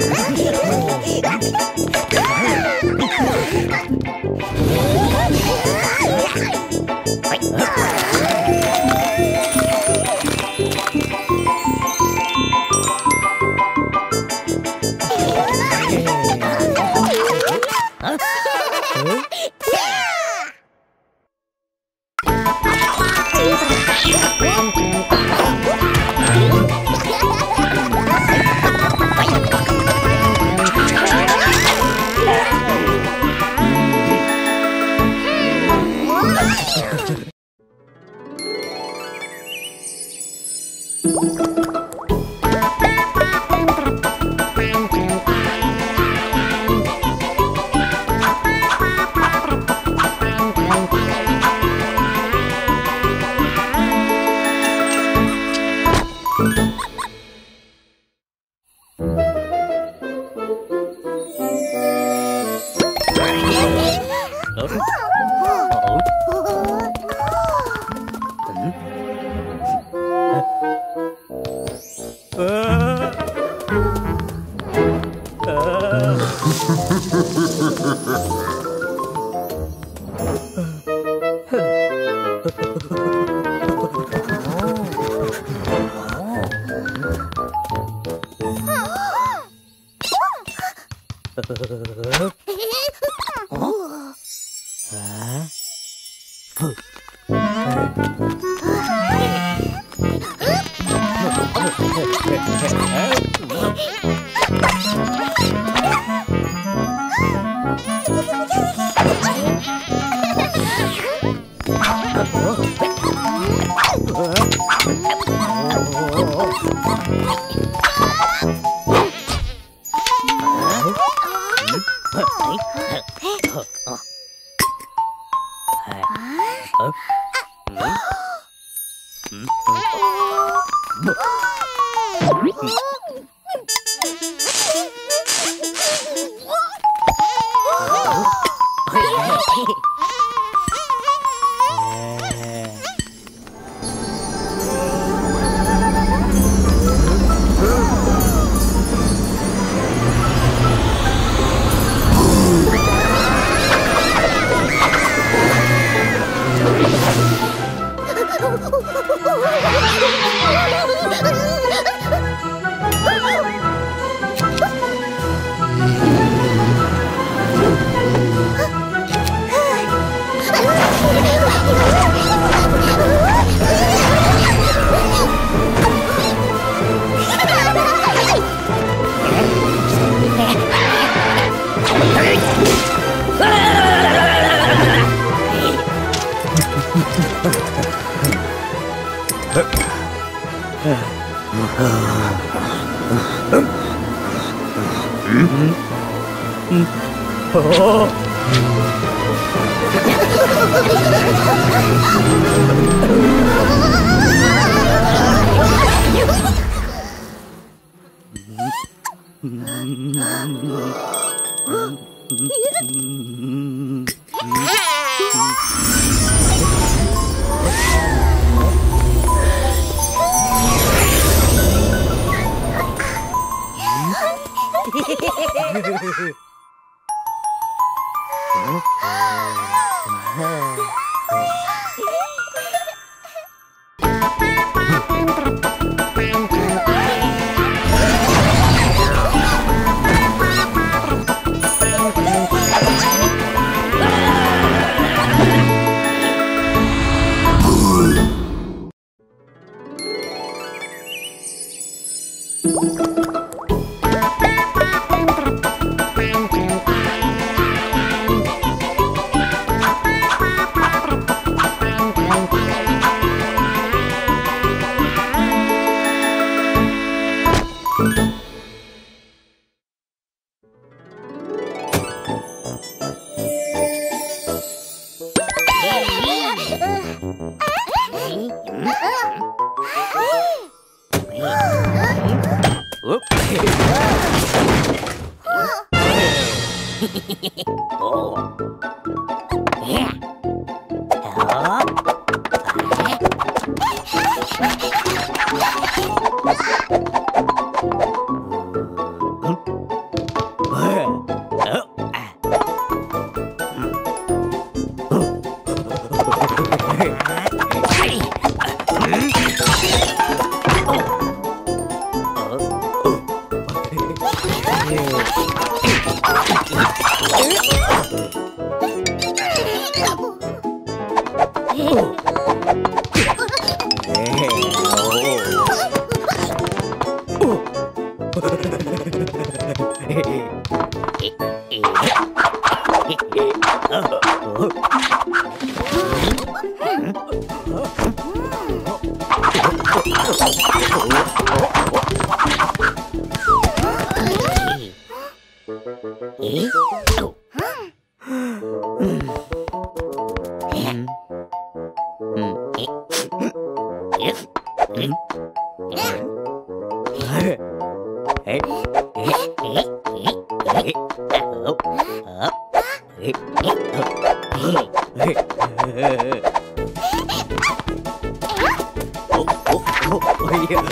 Ha ha ha ha! Hello? Oh! 哦 对 哎呀！哎呀！哎呀！哎呀！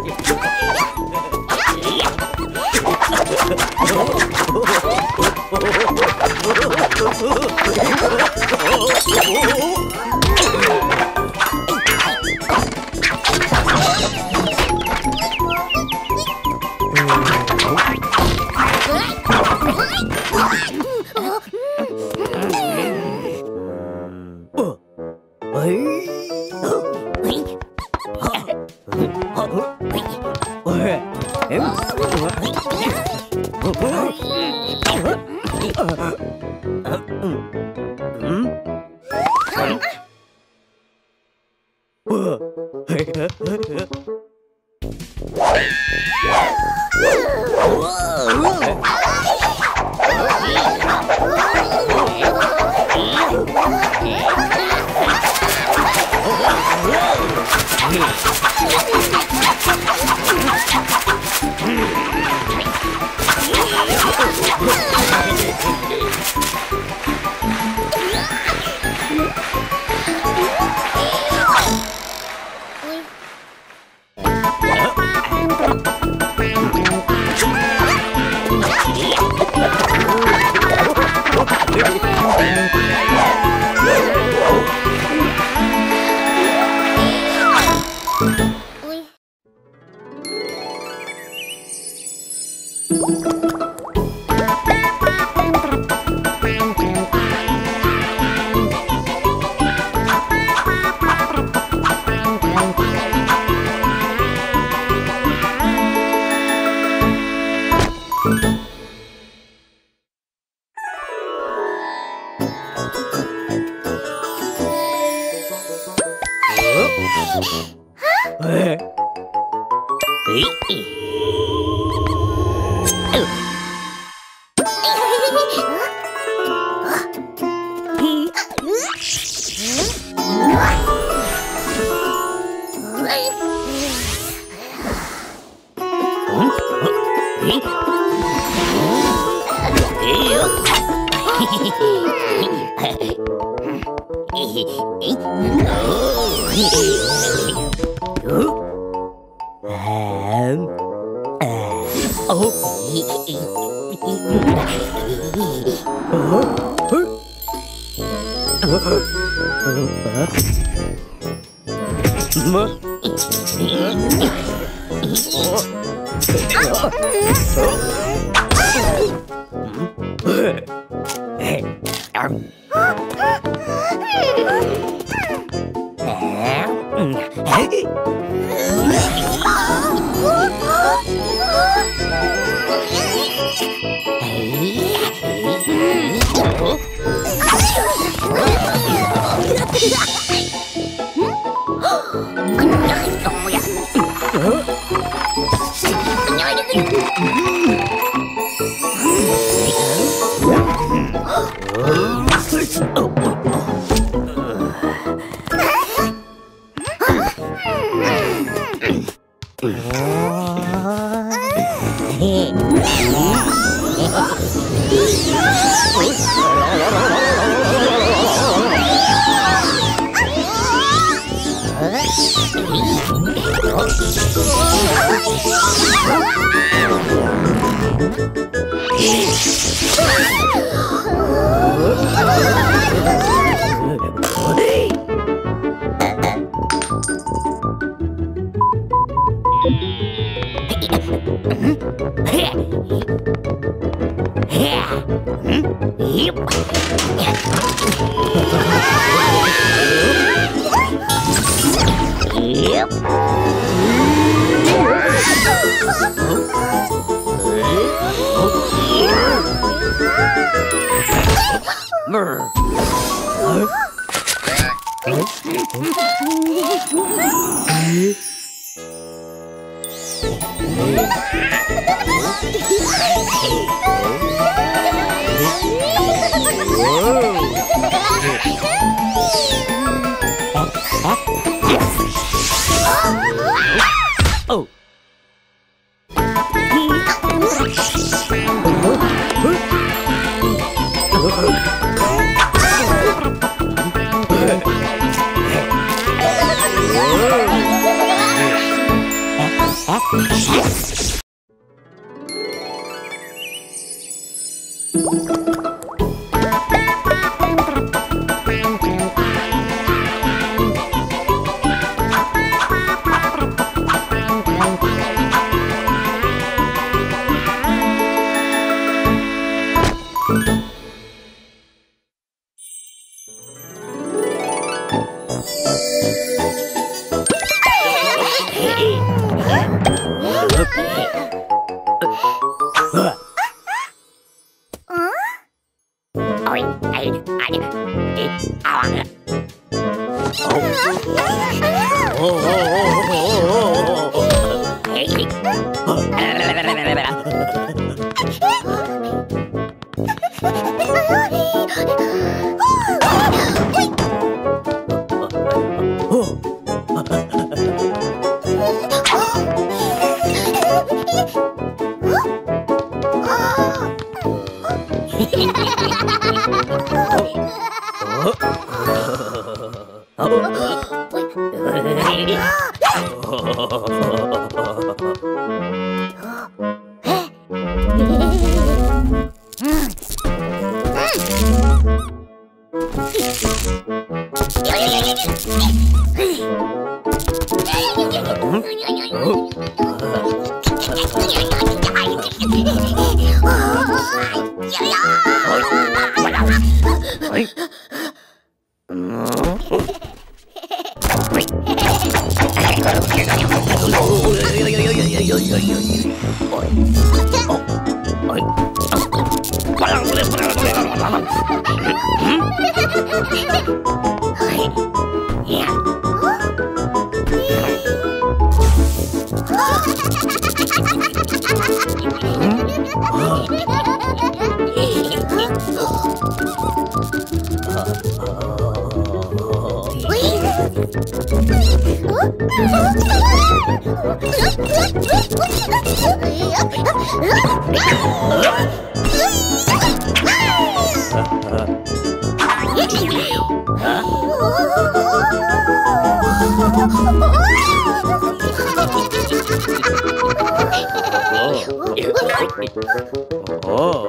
哎呀 Hả? Ê. Ý. Yeah. よ。っ Yes. ハハハハ! Oh! ほ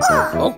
そ？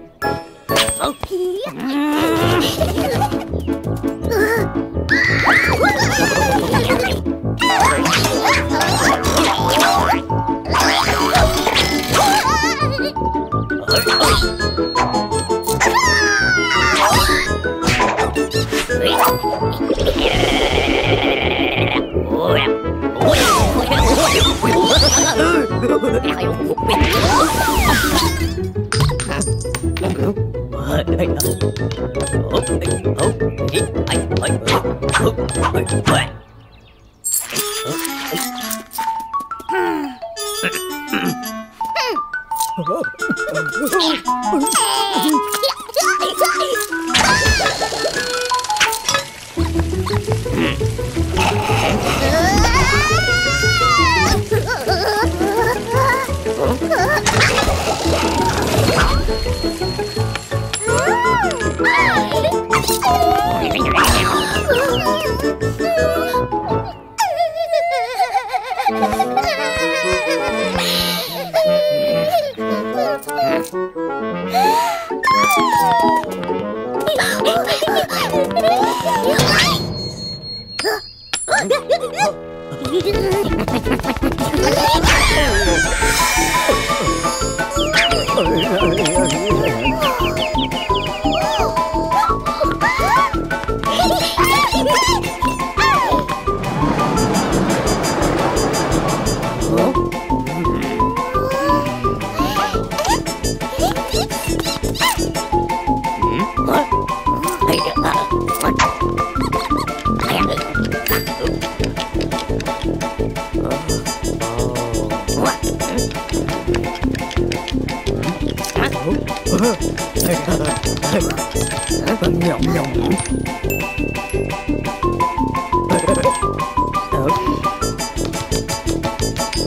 nhộng nhộng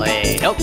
Ê, đốc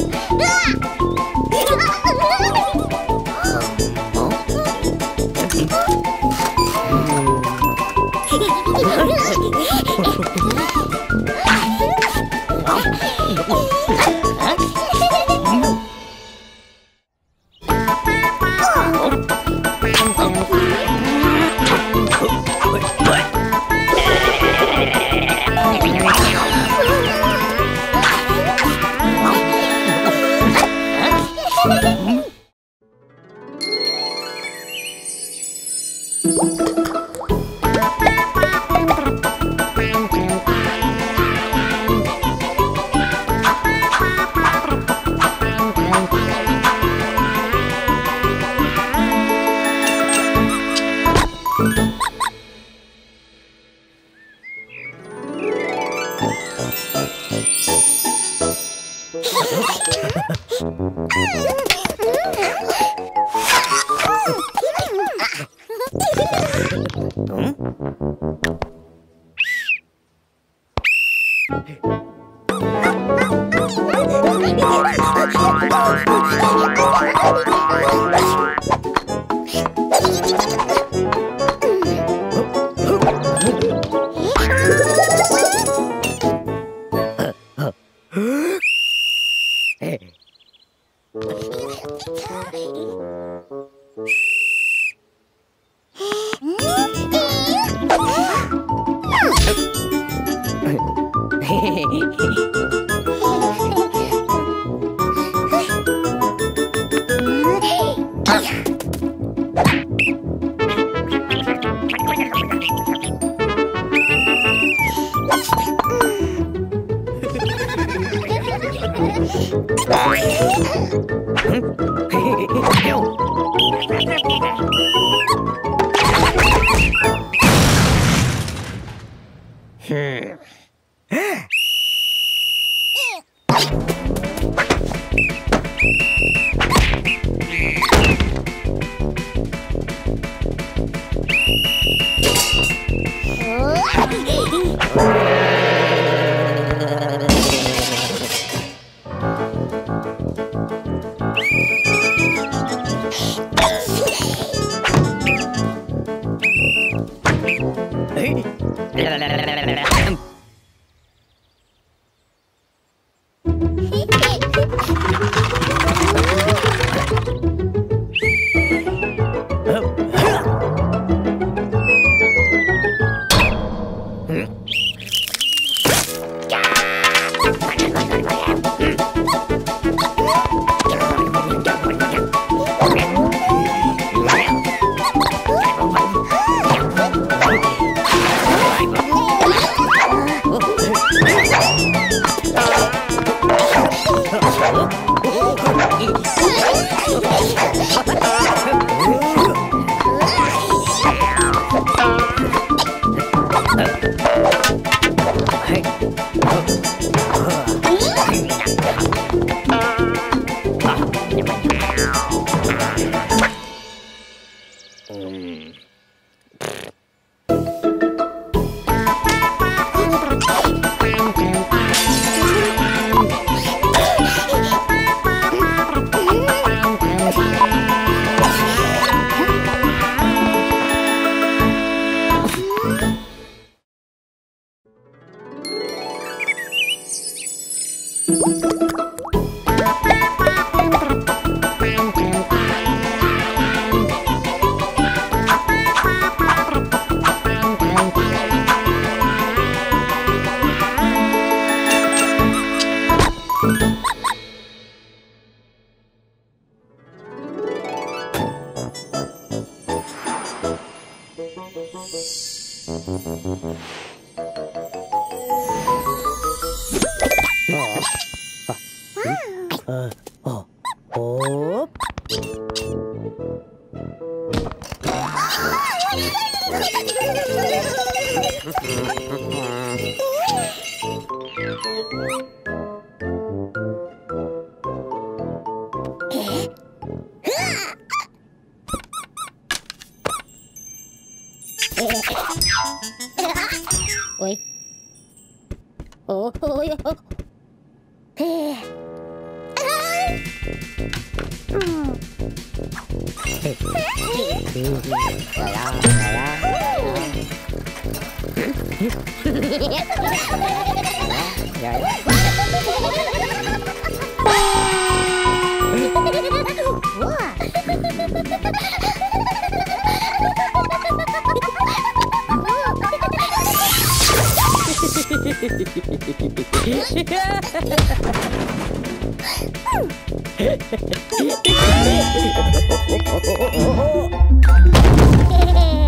おおよへえわあ đó. Rồi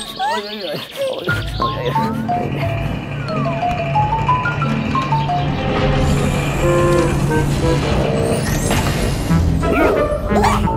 어울려이거야이거어울려이거어울 려.